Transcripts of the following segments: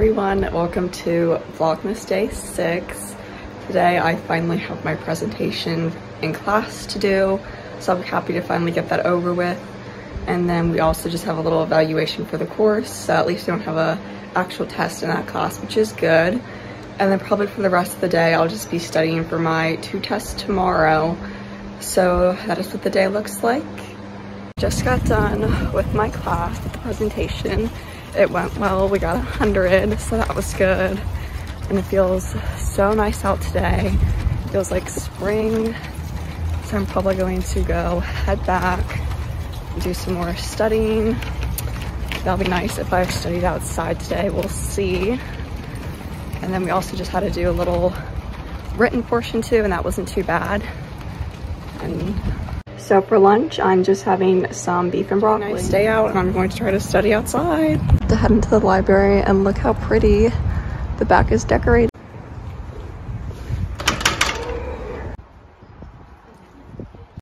everyone, welcome to Vlogmas Day 6. Today I finally have my presentation in class to do, so I'm happy to finally get that over with. And then we also just have a little evaluation for the course, so at least we don't have a actual test in that class, which is good. And then probably for the rest of the day, I'll just be studying for my two tests tomorrow. So that is what the day looks like. Just got done with my class, with the presentation it went well. We got a 100, so that was good. And it feels so nice out today. It feels like spring. So I'm probably going to go head back, do some more studying. That'll be nice if I've studied outside today. We'll see. And then we also just had to do a little written portion too, and that wasn't too bad. And so for lunch, I'm just having some beef and broccoli. Nice day out, and I'm going to try to study outside. To head into the library, and look how pretty the back is decorated.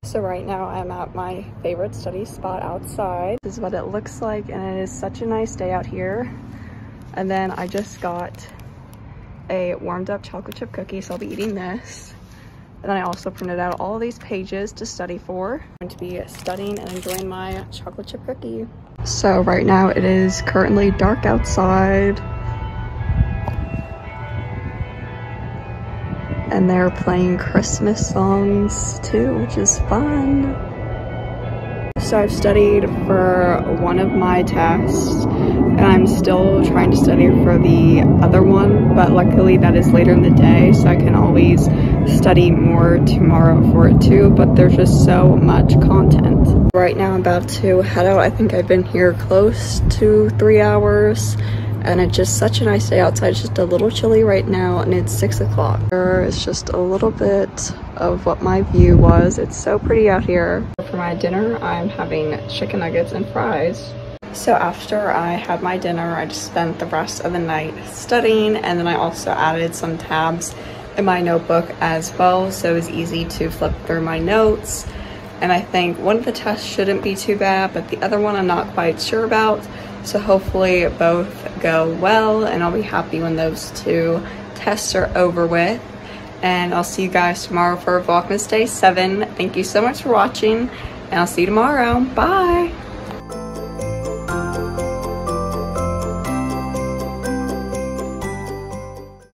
So right now I'm at my favorite study spot outside. This is what it looks like and it is such a nice day out here. And then I just got a warmed up chocolate chip cookie, so I'll be eating this. And then I also printed out all these pages to study for. I'm going to be studying and enjoying my chocolate chip cookie. So right now it is currently dark outside. And they're playing Christmas songs too, which is fun. So I've studied for one of my tests and I'm still trying to study for the other one, but luckily that is later in the day, so I can always study more tomorrow for it too, but there's just so much content. Right now I'm about to head out. I think I've been here close to three hours and it's just such a nice day outside. It's just a little chilly right now and it's six o'clock. It's just a little bit of what my view was. It's so pretty out here. For my dinner, I'm having chicken nuggets and fries. So after I had my dinner, I just spent the rest of the night studying and then I also added some tabs in my notebook as well so it was easy to flip through my notes and I think one of the tests shouldn't be too bad but the other one I'm not quite sure about so hopefully both go well and I'll be happy when those two tests are over with and I'll see you guys tomorrow for Vlogmas Day 7. Thank you so much for watching and I'll see you tomorrow. Bye!